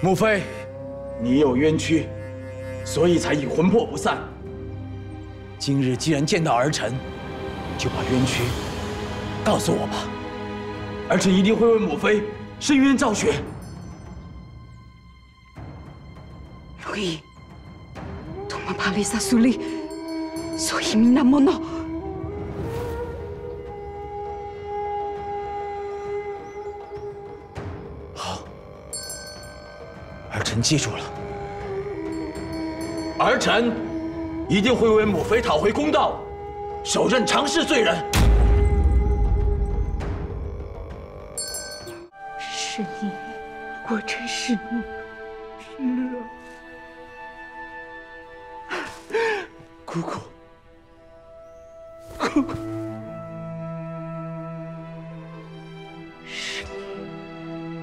母妃，你有冤屈，所以才以魂魄不散。今日既然见到儿臣，就把冤屈告诉我吧。儿臣一定会为母妃伸冤昭雪。如意，托马帕里萨苏里，所以米那莫诺。臣记住了。儿臣一定会为母妃讨回公道，手刃长氏罪人。是你，果真是你，是啊，姑姑，姑姑，是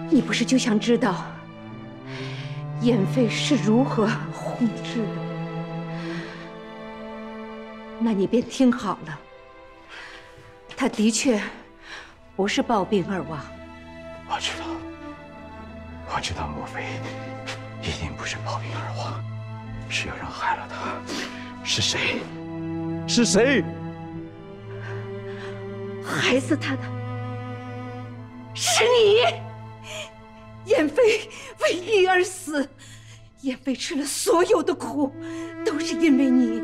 你，你不是就想知道燕妃是如何控制的？那你便听好了，他的确不是暴病而亡。我知道，我知道，莫非一定不是暴病而亡，是有人害了他。是谁？是谁？害死他的是你！燕飞为义而死，燕飞吃了所有的苦，都是因为你。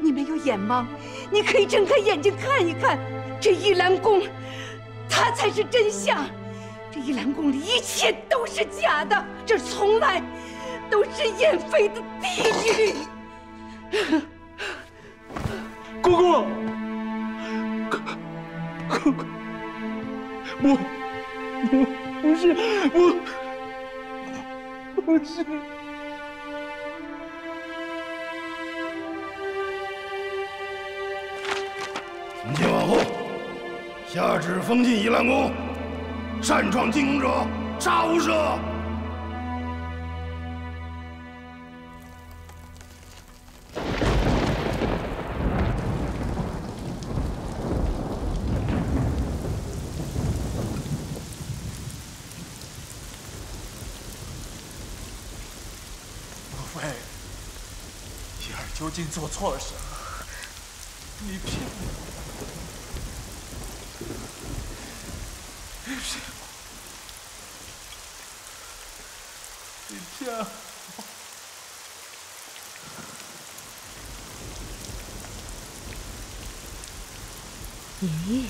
你没有眼盲，你可以睁开眼睛看一看，这玉兰宫，它才是真相。这玉兰宫里一切都是假的，这从来都是燕飞的地狱。姑姑，姑姑，不，不，不是，不，不是。从今往后，下旨封禁怡兰宫，擅闯进宫者，杀无赦。母妃，叶儿究竟做错了什么？你骗我！你骗我！你骗我！咦？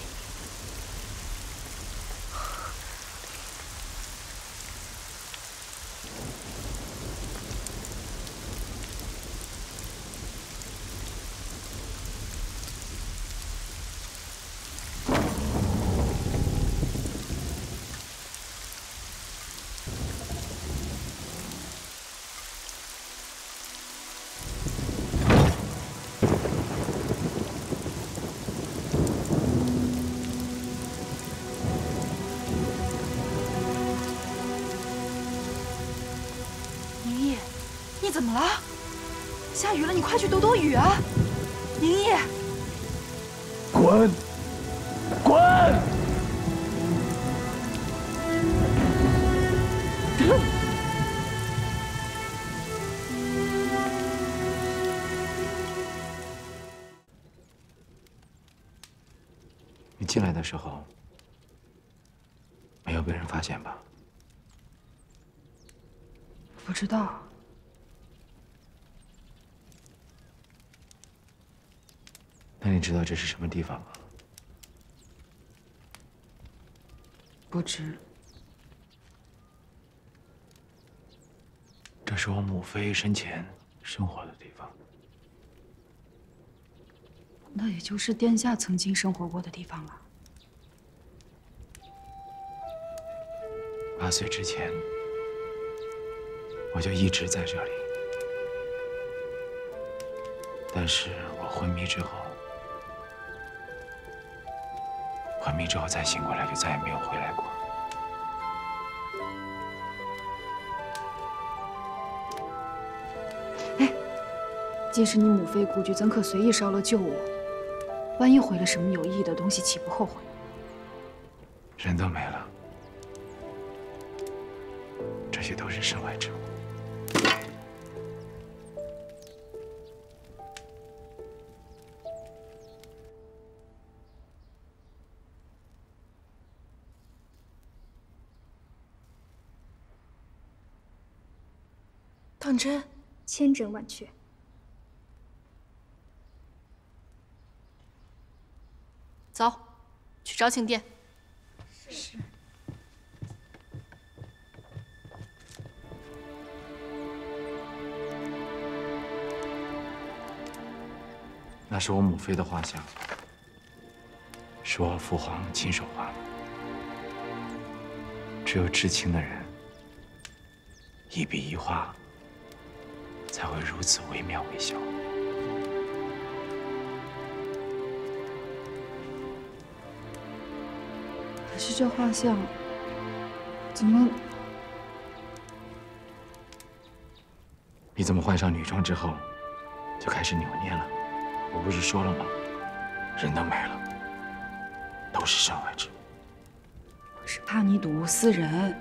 宁毅，你怎么了？下雨了，你快去躲躲雨啊！宁毅，滚！滚！你进来的时候没有被人发现吧？不知道。那你知道这是什么地方吗？不知。这是我母妃生前生活的地方。那也就是殿下曾经生活过的地方了。八岁之前，我就一直在这里。但是我昏迷之后，昏迷之后再醒过来，就再也没有回来过。哎，既是你母妃故居，怎可随意烧了旧物？万一毁了什么有意义的东西，岂不后悔？人都没了，这些都是身外之物。当真？千真万确。走，去找庆殿。是。那是我母妃的画像，是我父皇亲手画的。只有知情的人，一笔一画才会如此惟妙惟肖。可是这画像怎么？你怎么换上女装之后就开始扭捏了？我不是说了吗？人都没了，都是身外之物。我是怕你睹物思人。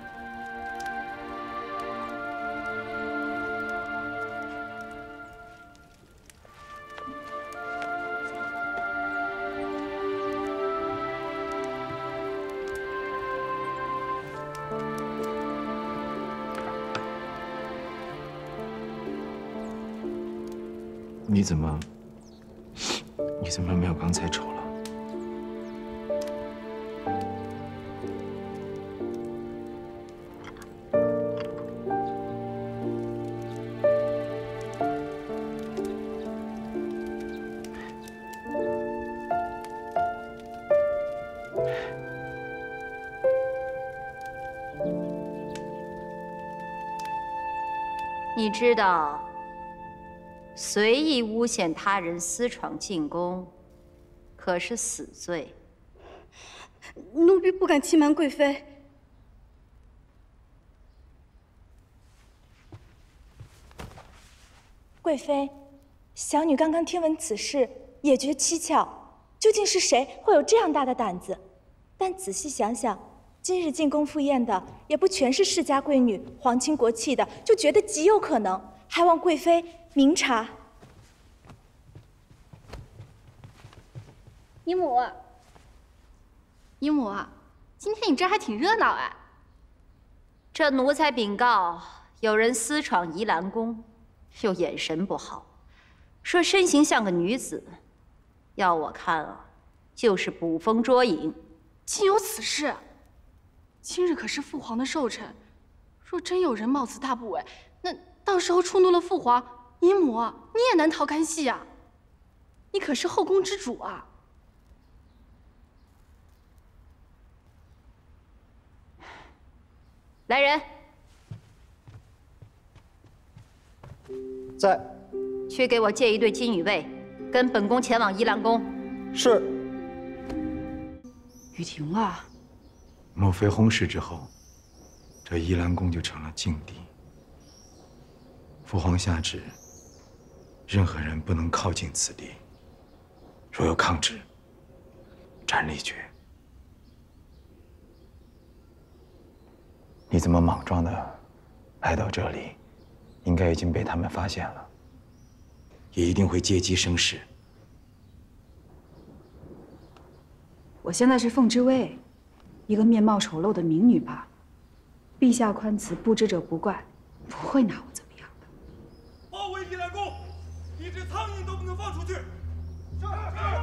你怎么？你怎么没有刚才丑了？你知道，随意诬陷他人私闯进宫，可是死罪。奴婢不敢欺瞒贵妃。贵妃，小女刚刚听闻此事，也觉蹊跷。究竟是谁会有这样大的胆子？但仔细想想，今日进宫赴宴的也不全是世家贵女、皇亲国戚的，就觉得极有可能。还望贵妃明察。姨母，姨母，今天你这还挺热闹哎。这奴才禀告，有人私闯怡兰宫，又眼神不好，说身形像个女子，要我看啊，就是捕风捉影。竟有此事！今日可是父皇的寿辰，若真有人冒此大不韪，那到时候触怒了父皇，姨母你也难逃干系啊！你可是后宫之主啊！来人，在。去给我借一对金羽卫，跟本宫前往依兰宫。是。雨停了。莫非轰逝之后，这依兰宫就成了禁地。父皇下旨，任何人不能靠近此地。若有抗旨，斩立决。你这么莽撞的来到这里，应该已经被他们发现了，也一定会借机生事。我现在是凤之薇，一个面貌丑陋的民女罢了。陛下宽慈，不知者不怪，不会拿我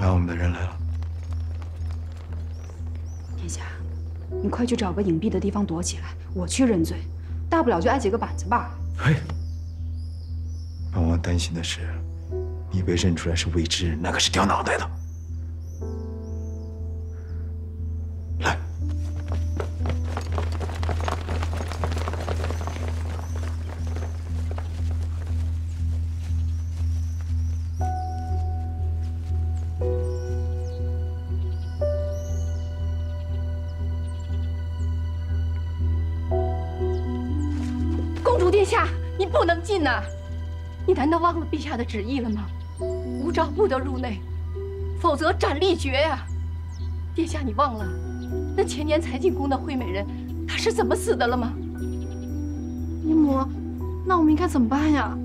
那我们的人来了。殿下，你快去找个隐蔽的地方躲起来，我去认罪，大不了就挨几个板子罢了。嘿，本王担心的是，你被认出来是未知，那可是掉脑袋的。公主殿下，你不能进呐！你难道忘了陛下的旨意了吗？无诏不得入内，否则斩立决呀！殿下，你忘了那前年才进宫的惠美人，她是怎么死的了吗？姨母那我们应该怎么办呀？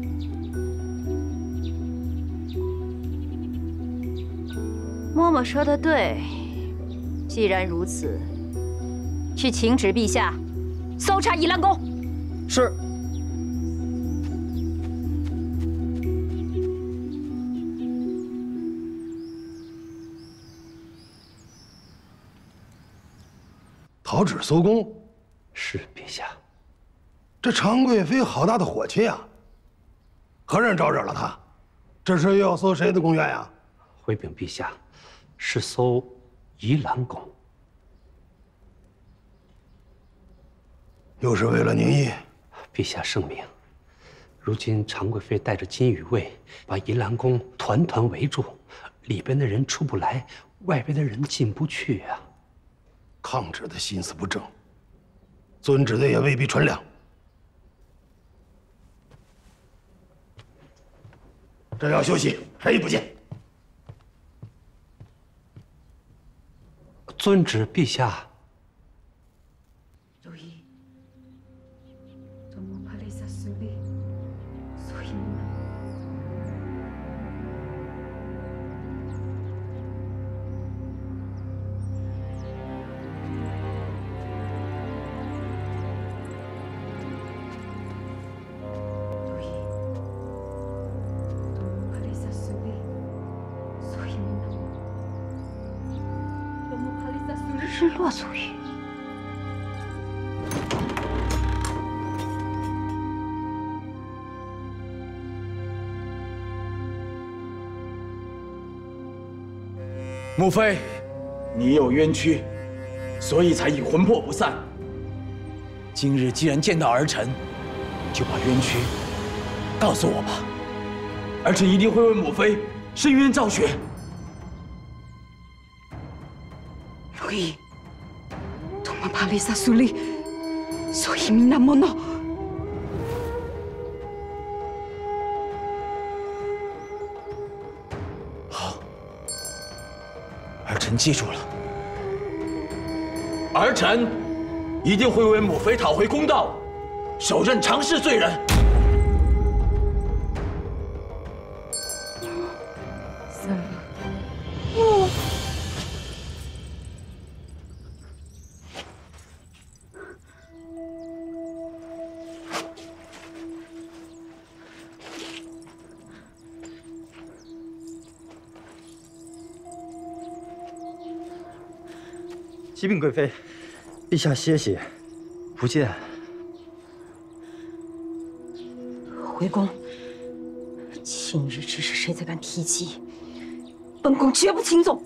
嬷嬷说的对，既然如此，去请旨陛下搜查宜兰宫。是。讨旨搜宫，是陛下。这常贵妃好大的火气呀！何人招惹了她？这是又要搜谁的宫院呀？回禀陛下，是搜宜兰宫。又是为了宁毅？陛下圣明。如今常贵妃带着金羽卫，把宜兰宫团团围住，里边的人出不来，外边的人进不去呀。抗旨的心思不正，遵旨的也未必纯良。朕要休息，谁也不见？遵旨陛下。落族语。母妃，你有冤屈，所以才已魂魄不散。今日既然见到儿臣，就把冤屈告诉我吧，儿臣一定会为母妃伸冤昭雪。帕丽萨苏里，所以米那莫诺。好，儿臣记住了。儿臣一定会为母妃讨回公道，手刃常氏罪人。启禀贵妃，陛下歇息，不见。回宫。今日之事谁再敢提及，本宫绝不轻纵。